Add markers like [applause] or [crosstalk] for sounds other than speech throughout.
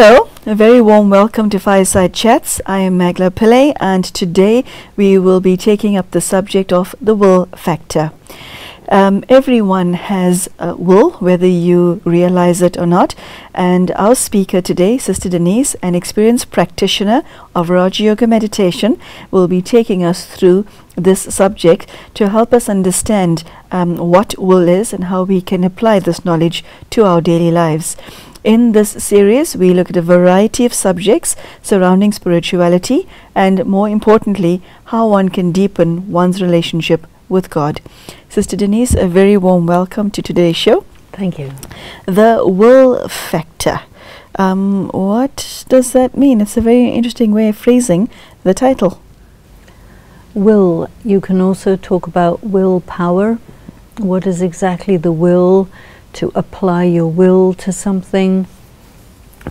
Hello, a very warm welcome to Fireside Chats. I am Magela Pillai, and today we will be taking up the subject of the will factor. Um, everyone has a will, whether you realize it or not. And our speaker today, Sister Denise, an experienced practitioner of Raja Yoga meditation, will be taking us through this subject to help us understand um, what will is and how we can apply this knowledge to our daily lives. In this series, we look at a variety of subjects surrounding spirituality and, more importantly, how one can deepen one's relationship with God. Sister Denise, a very warm welcome to today's show. Thank you. The will factor. Um, what does that mean? It's a very interesting way of phrasing the title. Will, you can also talk about willpower. What is exactly the will to apply your will to something?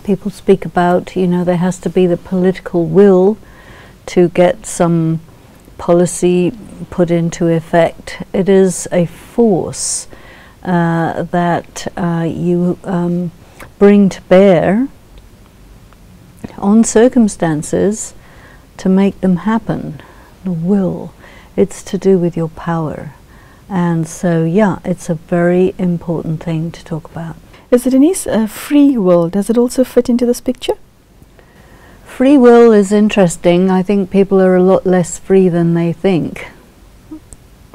People speak about, you know, there has to be the political will to get some policy put into effect. It is a force uh, that uh, you um, bring to bear on circumstances to make them happen. The will. It's to do with your power. And so, yeah, it's a very important thing to talk about. Is it Denise, uh, free will? Does it also fit into this picture? Free will is interesting. I think people are a lot less free than they think.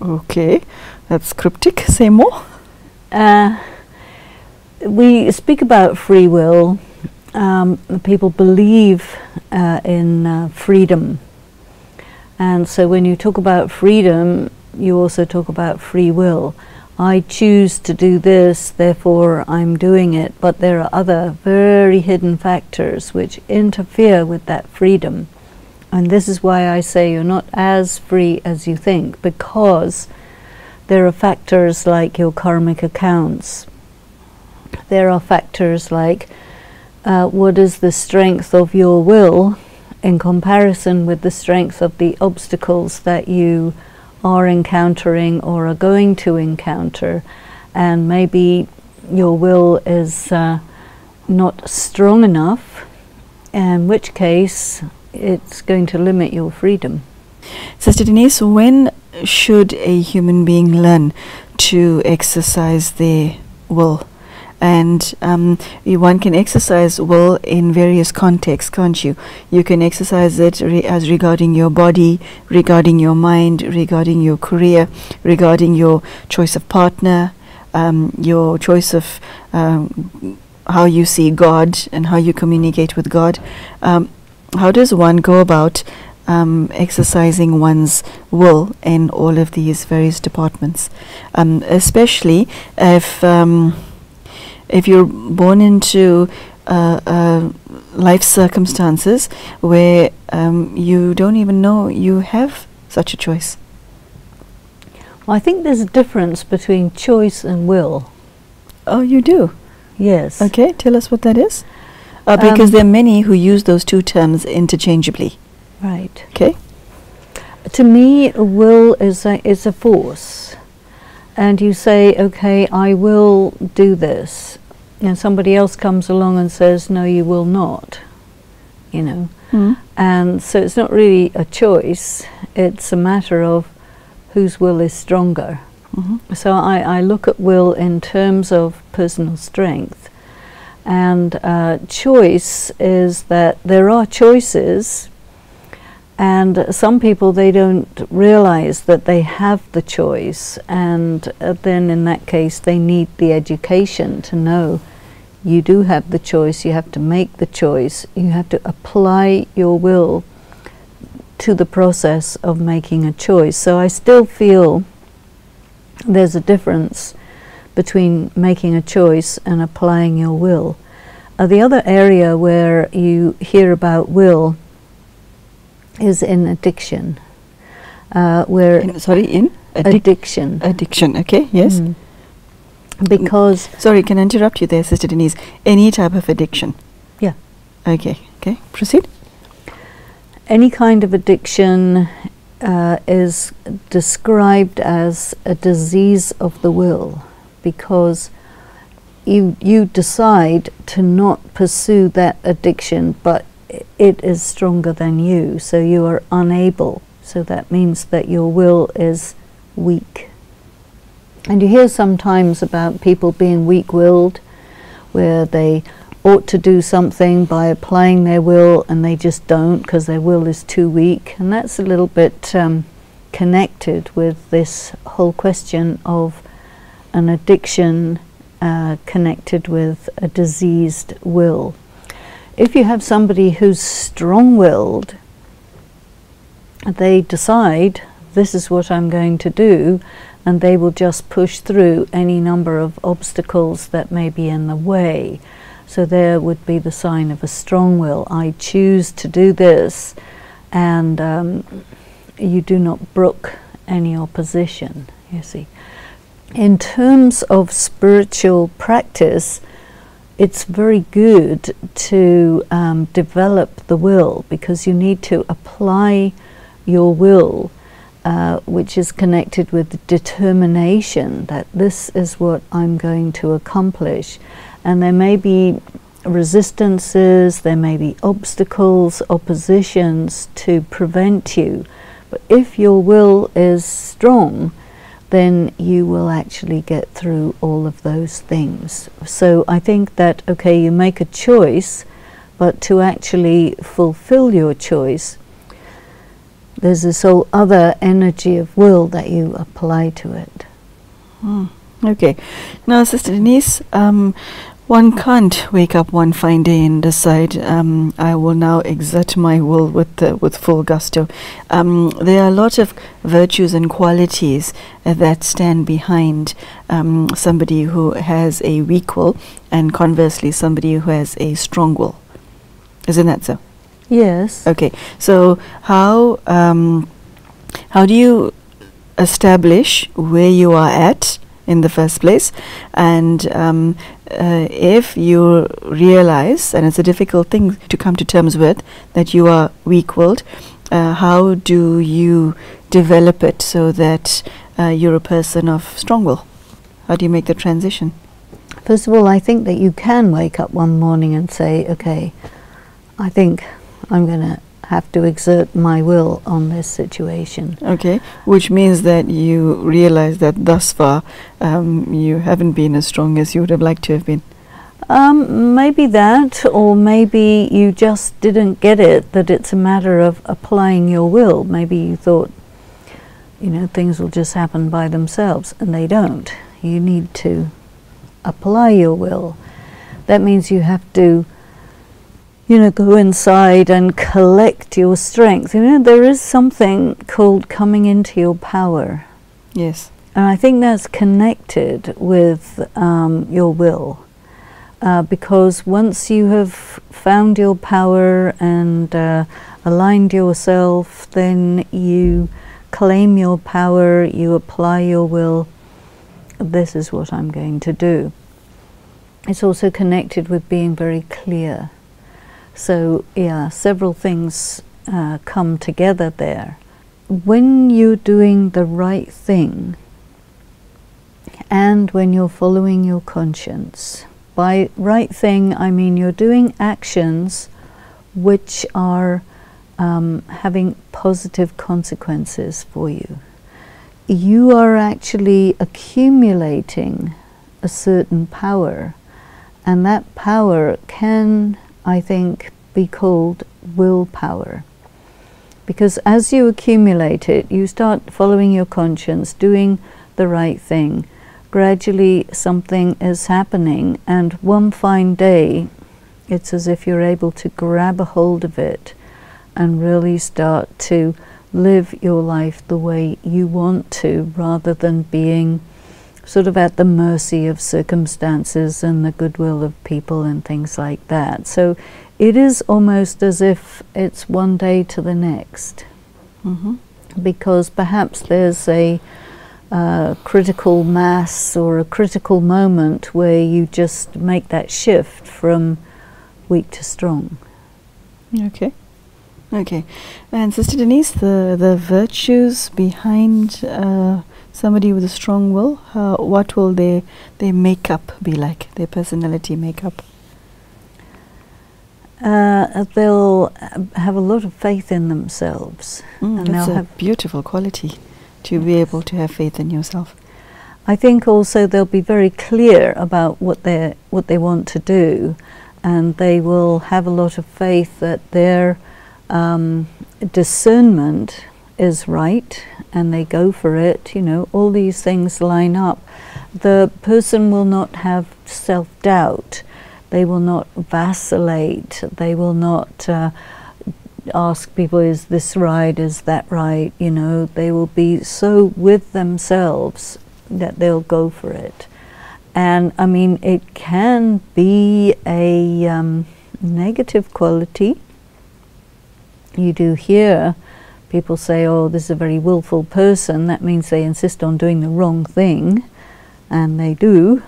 Okay, that's cryptic. Say more. Uh, we speak about free will. Um, people believe uh, in uh, freedom. And so when you talk about freedom, you also talk about free will. I choose to do this, therefore I'm doing it, but there are other very hidden factors which interfere with that freedom. And this is why I say you're not as free as you think, because there are factors like your karmic accounts. There are factors like uh, what is the strength of your will in comparison with the strength of the obstacles that you are encountering or are going to encounter, and maybe your will is uh, not strong enough, in which case it's going to limit your freedom. Sister Denise, when should a human being learn to exercise their will? And um, one can exercise will in various contexts, can't you? You can exercise it re as regarding your body, regarding your mind, regarding your career, regarding your choice of partner, um, your choice of um, how you see God and how you communicate with God. Um, how does one go about um, exercising one's will in all of these various departments, um, especially if um, if you're born into uh, uh, life circumstances where um, you don't even know you have such a choice? Well, I think there's a difference between choice and will. Oh, you do? Yes. Okay, tell us what that is. Uh, because Um, there are many who use those two terms interchangeably. Right. Okay? To me, will is a, is a force. And you say, okay, I will do this. And somebody else comes along and says, no, you will not. You know. Mm. And so it's not really a choice, it's a matter of whose will is stronger. Mhm. So I, I look at will in terms of personal strength. And uh, choice is that there are choices, and some people they don't realize that they have the choice, and uh, then in that case they need the education to know you do have the choice, you have to make the choice, you have to apply your will to the process of making a choice. So I still feel there's a difference between making a choice and applying your will. Uh, the other area where you hear about will is in addiction, uh, where In, sorry, in? Addic- addiction. addiction, okay, yes. Mm. Because Sorry, can I interrupt you there, Sister Denise? Any type of addiction? Yeah. Okay, okay, proceed. any kind of addiction uh, is described as a disease of the will because you you decide to not pursue that addiction, but it is stronger than you, so you are unable. So that means that your will is weak. And you hear sometimes about people being weak-willed, where they ought to do something by applying their will and they just don't because their will is too weak. And that's a little bit um, connected with this whole question of an addiction uh, connected with a diseased will. If you have somebody who's strong willed, they decide this is what I'm going to do, and they will just push through any number of obstacles that may be in the way. So there would be the sign of a strong will. I choose to do this, and um, you do not brook any opposition, you see. In terms of spiritual practice, it's very good to um, develop the will because you need to apply your will, uh, which is connected with determination that this is what I'm going to accomplish. And there may be resistances, there may be obstacles, oppositions to prevent you. But if your will is strong, then you will actually get through all of those things. So I think that, okay, you make a choice, but to actually fulfill your choice, there's this whole other energy of will that you apply to it. Hmm. Okay. Now, Sister Denise, um, one can't wake up one fine day and decide um, I will now exert my will with uh, with full gusto. Um, there are a lot of virtues and qualities uh, that stand behind um, somebody who has a weak will, and conversely, somebody who has a strong will. Isn't that so? Yes. Okay, so how um, how do you establish where you are at in the first place, and um, uh, if you realize, and it's a difficult thing to come to terms with, that you are weak-willed, uh, how do you develop it so that uh, you're a person of strong will? How do you make the transition? First of all, I think that you can wake up one morning and say, okay, I think I'm going to have to exert my will on this situation. Okay, which means that you realize that thus far um, you haven't been as strong as you would have liked to have been. Um, maybe that, or maybe you just didn't get it that it's a matter of applying your will. Maybe you thought, you know, things will just happen by themselves, and they don't. You need to apply your will. That means you have to, you know, go inside and collect your strength. You know, there is something called coming into your power. Yes. And I think that's connected with um, your will. Uh, because once you have found your power and uh, aligned yourself, then you claim your power, you apply your will. This is what I'm going to do. It's also connected with being very clear. So, yeah, several things uh, come together there. When you're doing the right thing, and when you're following your conscience. By right thing, I mean you're doing actions which are um, having positive consequences for you. You are actually accumulating a certain power, and that power can, I think, be called willpower. Because as you accumulate it, you start following your conscience, doing the right thing. Gradually, something is happening, and one fine day, it's as if you're able to grab a hold of it and really start to live your life the way you want to, rather than being sort of at the mercy of circumstances and the goodwill of people and things like that. So it is almost as if it's one day to the next, Mm-hmm. because perhaps there's a uh, critical mass or a critical moment where you just make that shift from weak to strong. Okay. Okay. And Sister Denise, the, the virtues behind uh, somebody with a strong will, how, what will their their makeup be like? Their personality makeup. Uh, they'll uh, have a lot of faith in themselves, Mm, and that's they'll a have. beautiful quality to be able to have faith in yourself. I think also they'll be very clear about what they what they want to do, and they will have a lot of faith that their um, discernment is right, and they go for it. You know, all these things line up. The person will not have self doubt. They will not vacillate. They will not. Uh, ask people is this right is that right you know they will be so with themselves that they'll go for it and i mean it can be a um, negative quality you do hear people say oh this is a very willful person that means they insist on doing the wrong thing and they do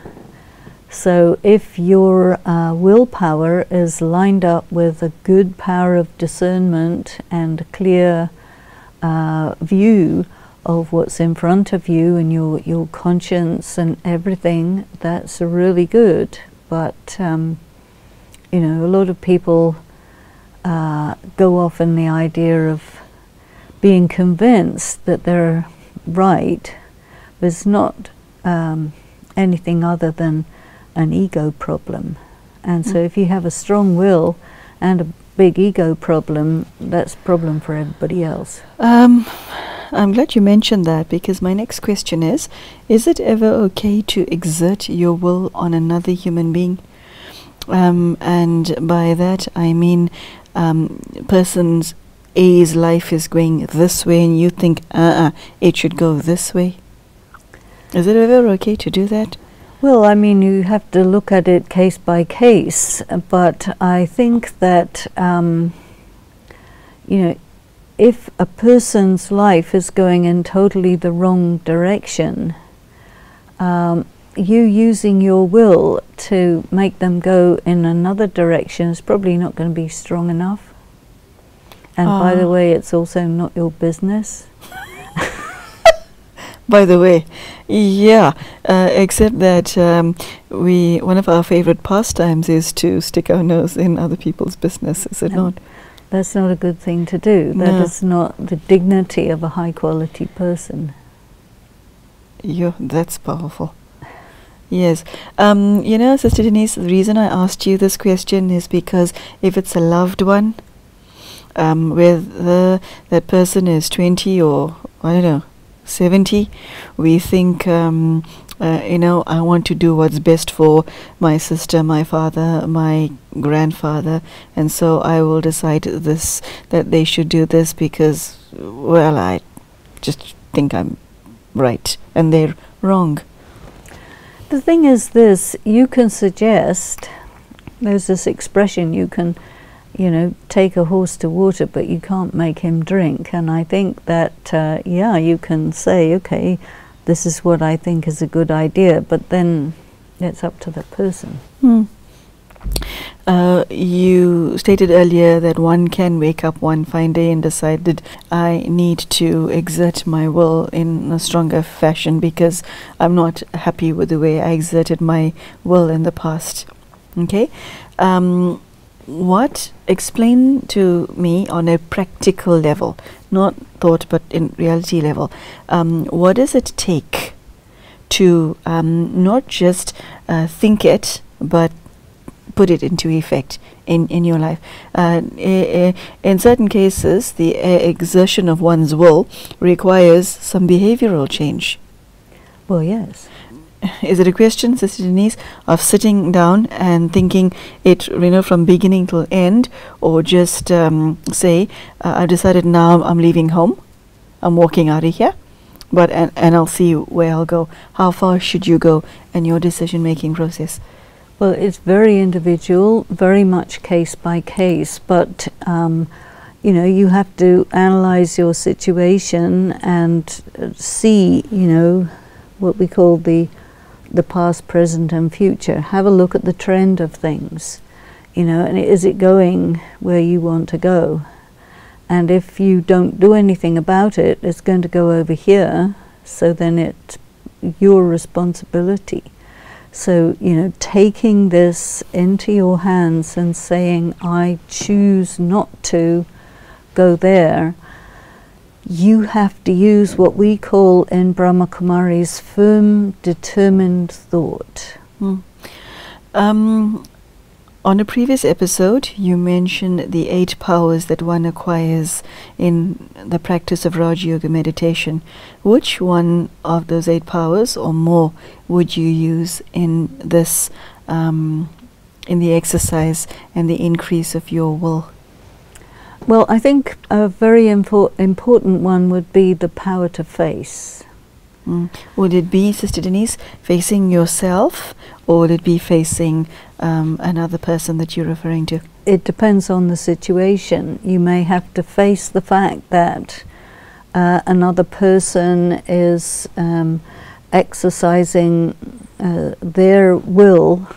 so, if your uh, willpower is lined up with a good power of discernment and a clear uh, view of what's in front of you and your, your conscience and everything, that's really good. But, um, you know, a lot of people uh, go off in the idea of being convinced that they're right. was not um, anything other than an ego problem. And so Mm. if you have a strong will and a big ego problem, that's a problem for everybody else. Um, I'm glad you mentioned that because my next question is Is it ever okay to exert your will on another human being? Um, and by that I mean um, person's A's life is going this way and you think, uh uh, it should go this way. Is it ever okay to do that? Well, I mean, you have to look at it case by case, but I think that, um, you know, if a person's life is going in totally the wrong direction, um, you using your will to make them go in another direction is probably not going to be strong enough. And by the Ah. way, it's also not your business. [laughs] By the way, yeah, uh, except that um, we one of our favorite pastimes is to stick our nose in other people's business, is it Yeah. not? That's not a good thing to do. That is No. not the dignity of a high quality person. Yeah, that's powerful. Yes. Um, you know, Sister Denise, the reason I asked you this question is because if it's a loved one, um, whether that person is 20 or, I don't know, 70, we think, um, uh, you know, I want to do what's best for my sister, my father, my grandfather, and so I will decide this, that they should do this because, well, I just think I'm right and they're wrong. The thing is this you can suggest, there's this expression, you can, you know, take a horse to water, but you can't make him drink. And I think that, uh, yeah, you can say, okay, this is what I think is a good idea, but then it's up to the person. Hmm. Uh, you stated earlier that one can wake up one fine day and decide that I need to exert my will in a stronger fashion because I'm not happy with the way I exerted my will in the past. Okay? Um, what, explain to me on a practical level, not thought but in reality level, um, what does it take to um, not just uh, think it but put it into effect in, in your life. Uh, in certain cases, the exertion of one's will requires some behavioral change. Well, yes. Is it a question, Sister Denise, of sitting down and thinking it, you know, from beginning till end, or just um, say, uh, I've decided now I'm leaving home, I'm walking out of here, but and, and I'll see where I'll go. How far should you go in your decision making process? Well, it's very individual, very much case by case, but um, you know, you have to analyze your situation and uh, see, you know, what we call the the past, present, and future. Have a look at the trend of things, you know, and is it going where you want to go? And if you don't do anything about it, it's going to go over here, So then it's your responsibility. So, you know, taking this into your hands and saying, I choose not to go there, you have to use what we call in Brahma Kumari's firm, determined thought. Mm. Um, on a previous episode, you mentioned the eight powers that one acquires in the practice of Raj Yoga meditation. Which one of those eight powers or more would you use in this, um, in the exercise and the increase of your will? Well, I think a very impo- important one would be the power to face. Mm. Would it be, Sister Denise, facing yourself or would it be facing um, another person that you're referring to? It depends on the situation. You may have to face the fact that uh, another person is um, exercising uh, their will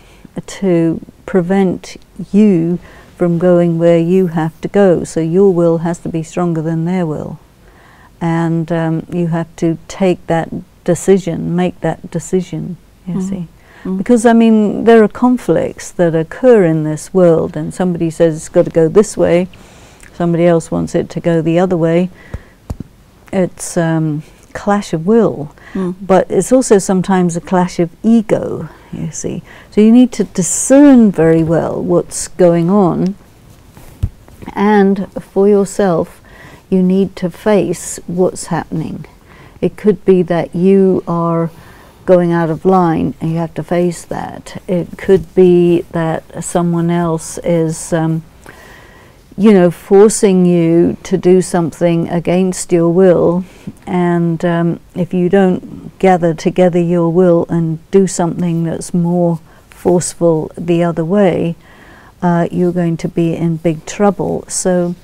to prevent you from going where you have to go. So your will has to be stronger than their will and um, you have to take that decision, make that decision, you mm. see. Mm. Because, I mean, there are conflicts that occur in this world, and somebody says it's got to go this way, somebody else wants it to go the other way. It's um, clash of will, mm. but it's also sometimes a clash of ego, you see. So you need to discern very well what's going on, and for yourself, you need to face what's happening. It could be that you are going out of line and you have to face that. It could be that someone else is, um, you know, forcing you to do something against your will. And um, if you don't gather together your will and do something that's more forceful the other way, uh, you're going to be in big trouble. So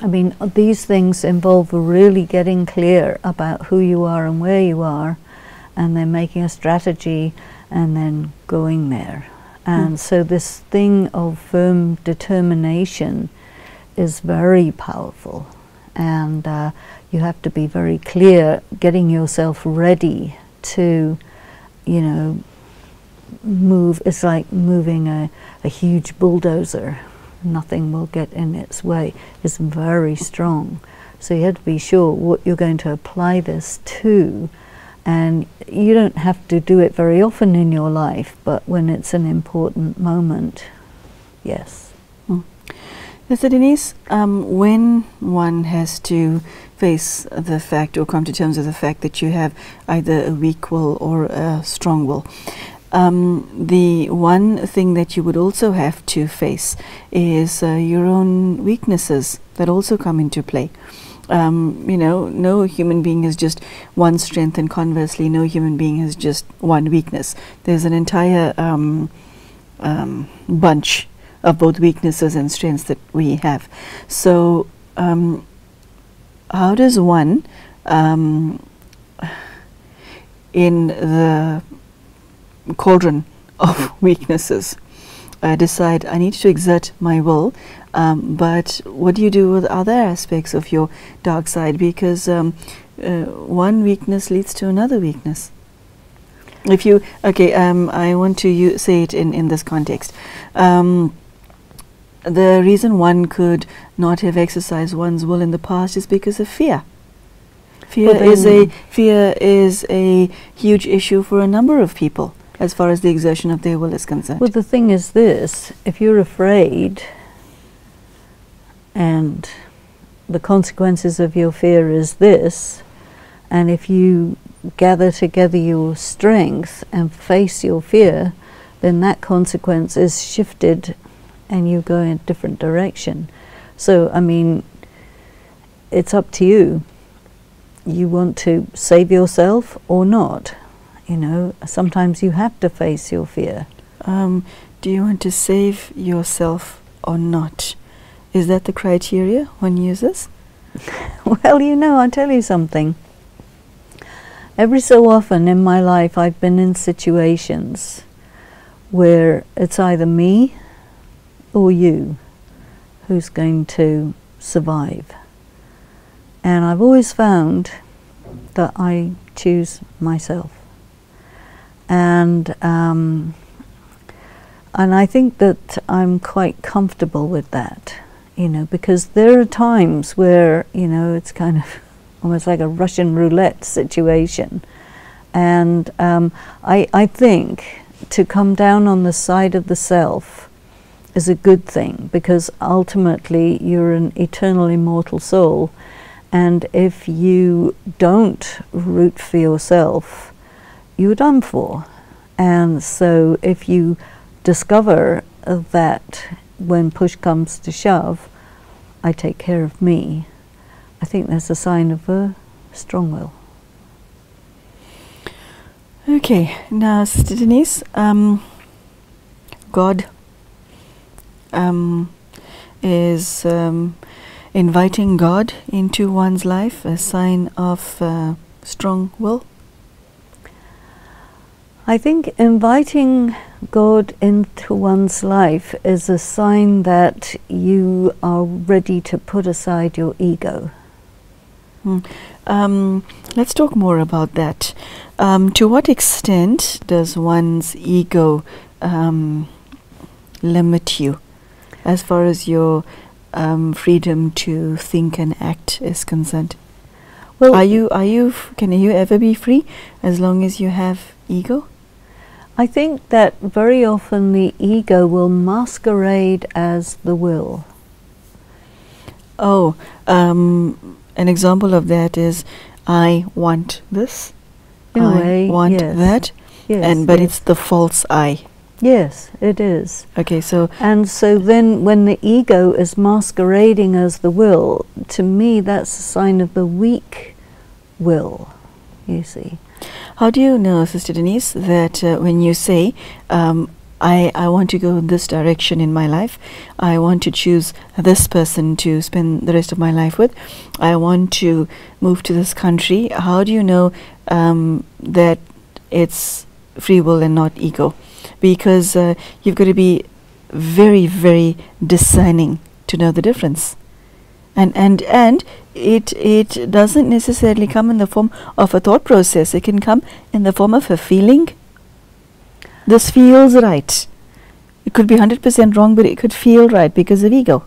I mean, these things involve really getting clear about who you are and where you are, and then making a strategy and then going there. And mm. so, this thing of firm determination is very powerful, and uh, you have to be very clear, getting yourself ready to, you know, move. It's like moving a, a huge bulldozer nothing will get in its way is very strong. So you have to be sure what you're going to apply this to. And you don't have to do it very often in your life, but when it's an important moment, yes. Mm. Mr. Denise, um, when one has to face the fact or come to terms with the fact that you have either a weak will or a strong will, um, the one thing that you would also have to face is uh, your own weaknesses that also come into play. Um, you know, no human being has just one strength, and conversely, no human being has just one weakness. There's an entire um, um bunch of both weaknesses and strengths that we have. So, um, how does one um, in the cauldron of [laughs] weaknesses. I decide I need to exert my will, um, but what do you do with other aspects of your dark side? Because um, uh, one weakness leads to another weakness. If you okay, um, I want to say it in in this context. Um, the reason one could not have exercised one's will in the past is because of fear. Fear well is a fear is a huge issue for a number of people as far as the exertion of their will is concerned. Well, the thing is this if you're afraid and the consequences of your fear is this, and if you gather together your strength and face your fear, then that consequence is shifted and you go in a different direction. So, I mean, it's up to you. You want to save yourself or not. You know, sometimes you have to face your fear. Um, do you want to save yourself or not? Is that the criteria one uses? [laughs] well, you know, I'll tell you something. Every so often in my life, I've been in situations where it's either me or you who's going to survive. And I've always found that I choose myself. And um, and I think that I'm quite comfortable with that, you know, because there are times where you know it's kind of [laughs] almost like a Russian roulette situation, and um, I I think to come down on the side of the self is a good thing because ultimately you're an eternal immortal soul. And if you don't root for yourself you're done for and so if you discover that when push comes to shove I take care of me I think that's a sign of a strong will Okay, now, Sister Denise, um, God um, is um, inviting God into one's life, a sign of uh, strong will. I think inviting God into one's life is a sign that you are ready to put aside your ego. Hmm. Um, let's talk more about that. Um, to what extent does one's ego um, limit you as far as your um, freedom to think and act is concerned? Well, are you are you can you ever be free as long as you have ego? I think that very often the ego will masquerade as the will. Oh, um, an example of that is I want this in I way, want yes. that, Yes, and but yes. it's the false I. Yes, it is. Okay, so And so then when the ego is masquerading as the will, to me that's a sign of the weak will, you see. How do you know, Sister Denise, that uh, when you say, um, I, I want to go this direction in my life, I want to choose this person to spend the rest of my life with, I want to move to this country, how do you know um, that it's free will and not ego? Because uh, you've got to be very, very discerning to know the difference. And, and, and it, it doesn't necessarily come in the form of a thought process. It can come in the form of a feeling. This feels right. It could be 100% wrong, but it could feel right because of ego.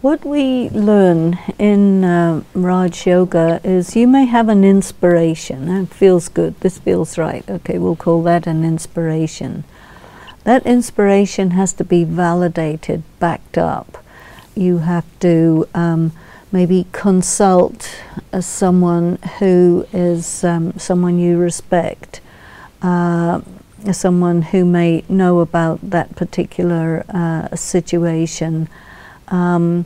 What we learn in uh, Raj Yoga is you may have an inspiration it feels good, this feels right. Okay, we'll call that an inspiration. That inspiration has to be validated, backed up. You have to um, maybe consult someone who is um, someone you respect, uh, someone who may know about that particular uh, situation. Um,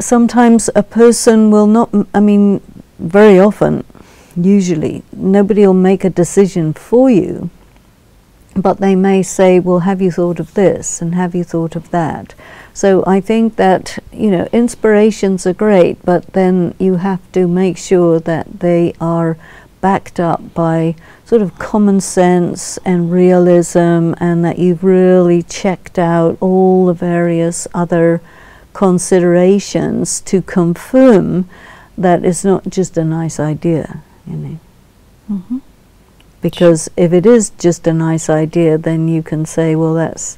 sometimes a person will not, I mean, very often, usually, nobody will make a decision for you, but they may say, Well, have you thought of this and have you thought of that? So I think that, you know, inspirations are great, but then you have to make sure that they are backed up by sort of common sense and realism and that you've really checked out all the various other considerations to confirm that it's not just a nice idea, you know. Mm-hmm. Because if it is just a nice idea, then you can say, well, that's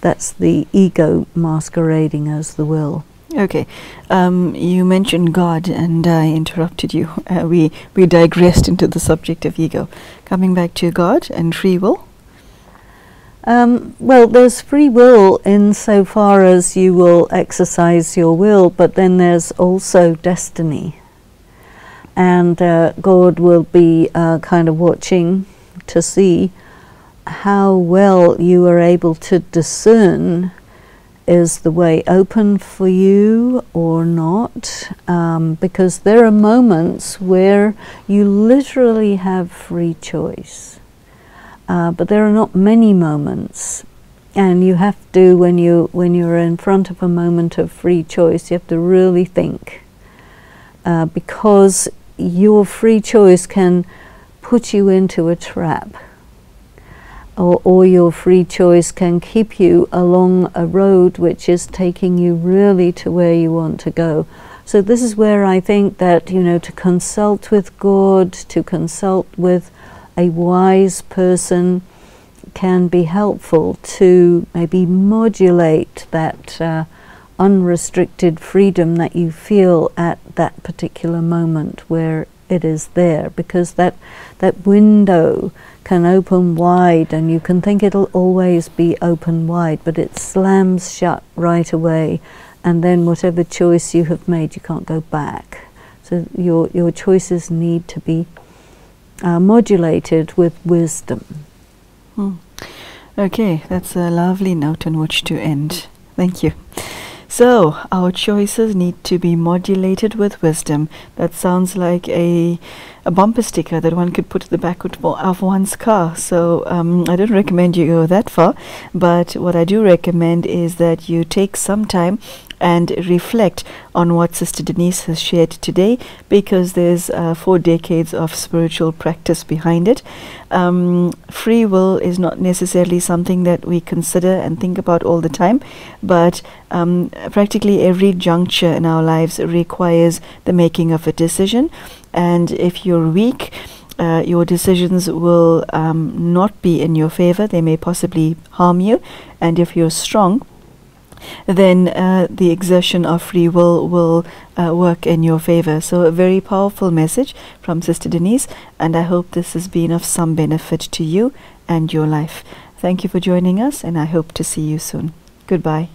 that's the ego masquerading as the will. Okay, um, you mentioned God, and I interrupted you. Uh, we we digressed into the subject of ego. Coming back to God and free will. Um, well, there's free will insofar as you will exercise your will, but then there's also destiny. And uh, God will be uh, kind of watching to see how well you are able to discern is the way open for you or not? Um, because there are moments where you literally have free choice. Uh, but there are not many moments. And you have to, when, you, when you're in front of a moment of free choice, you have to really think. Uh, because your free choice can put you into a trap or, or your free choice can keep you along a road which is taking you really to where you want to go. So this is where I think that you know to consult with God, to consult with a wise person, can be helpful to maybe modulate that uh, unrestricted freedom that you feel at that particular moment where it is there because that that window can open wide and you can think it'll always be open wide but it slams shut right away and then whatever choice you have made you can't go back so your your choices need to be uh, modulated with wisdom Hmm. Okay, that's a lovely note on which to end. Thank you. So, our choices need to be modulated with wisdom. That sounds like a, a bumper sticker that one could put at the back of of one's car. So, um, I don't recommend you go that far, but what I do recommend is that you take some time and reflect on what Sister Denise has shared today because there's uh, four decades of spiritual practice behind it. Um, free will is not necessarily something that we consider and think about all the time, but um, practically every juncture in our lives requires the making of a decision. And if you're weak, uh, your decisions will um, not be in your favor. They may possibly harm you. And if you're strong, then uh, the exertion of free will will uh, work in your favor. So, a very powerful message from Sister Denise, and I hope this has been of some benefit to you and your life. Thank you for joining us, and I hope to see you soon. Goodbye.